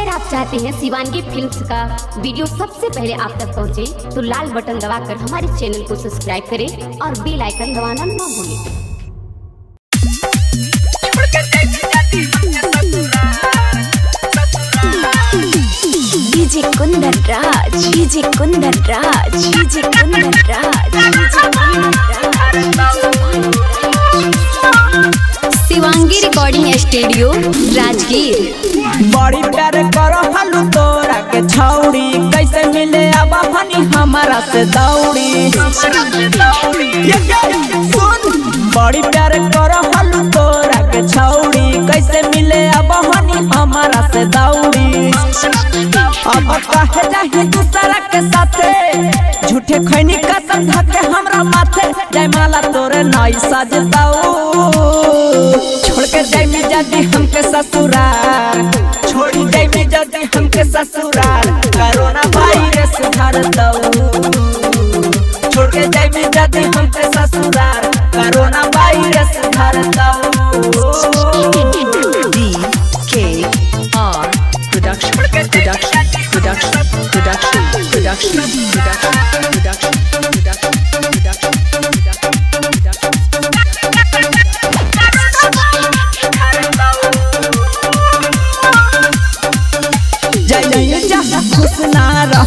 अगर आप चाहते हैं शिवानगी फिल्म्स का वीडियो सबसे पहले आप तक पहुँचे, तो लाल बटन दबाकर हमारे चैनल को सब्सक्राइब करें और बेल आइकन दबाना न भूलें। DJ Kundan Raj DJ Kundan Raj DJ Kundan Raj DJ Kundan Raj Shivangi recording studio Rajgir. प्यार करो हलू तोरा के छौड़ी। कैसे मिले अब हनी हमारा से दौड़ी। सुन। बड़ी प्यार करो हलू तोरा के छौड़ी। कैसे मिले अब हनी हमारा से दौड़ी। अब कहे जाही दूसरा के साथे। झूठे खैनी कसम धके हमरा माथे। जयमाला तोरे नई सजताऊ छोड़ के जाए जाइमी जदी हमके ससुराल छोड़ जाइमी जदी हमके ससुराल कोरोना वायरस धर दो छोड़ के जाए जाइमी जदी हमके ससुराल कोरोना वायरस धर दो D K R production production production production production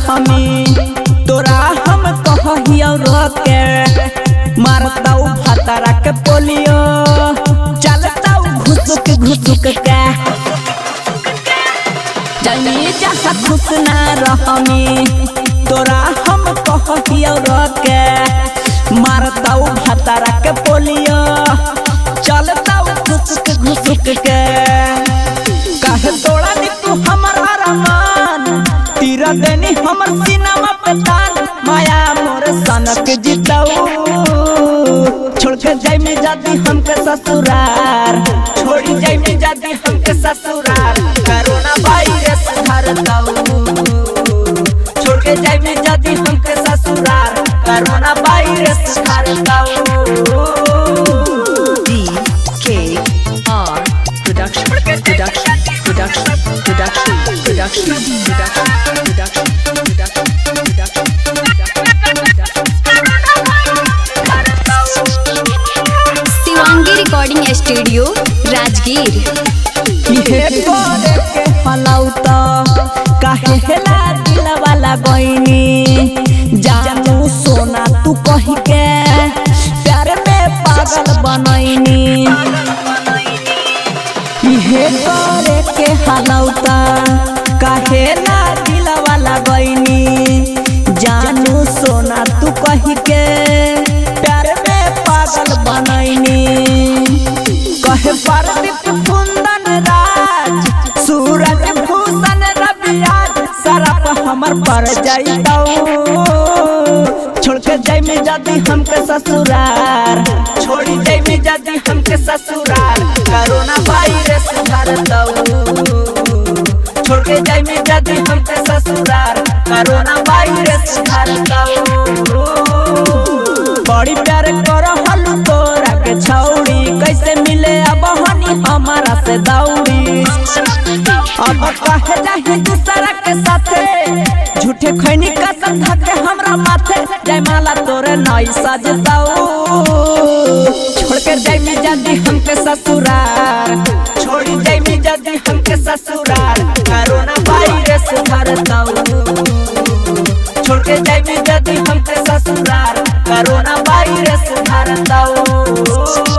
ना रहमी तोरा हम कहियो रोके। भतरा के पोलियो। चलताऊ घुसुक घुसुक के। जय जहाँ खुश ना रहमी। तोरा हम कहियो रोके। हमर सीना में पठान माया मोर सनक जीताऊ छोड़ के जाई में जाती हमके ससुरार। छोड़ी जाई में जाती हमके ससुरार। कोरोना वायरस भारताऊ छोड़ के जाई में जाती हमके ससुरार। Corona virus भारताऊ D K R production production production production production production recording studio Rajgir hello हलौता काहे हेला दिल वाला गईनी जानू सोना तू कही के प्यार में पागल बनैनी इहे करे के हलौता हमर छोड़ के जाई में जाती हमके ससुरार। छोड़ी जाई में जाती हमके ससुरार। कोरोना वायरस धरतौ। छोड़ के जाई में जाती हमके ससुरार। कोरोना वायरस धरतौ। बड़ी प्यार करो हलू तोरा के छौड़ी। कैसे मिले अब हनी हमारा से दौड़ी। अब कहे जाही दूसरा के साथे। बैठे खैनी का कंधा के हमरा माथे। जय माला तोरे नई सजताऊ। छोड़ के जाइमी जदी हमके ससुरार। छोड़ी जाइमी जदी हमके ससुरार। कोरोना वायरस धरताऊ छोड़ के जाइमी जदी हमके ससुरार। Corona virus धरताऊ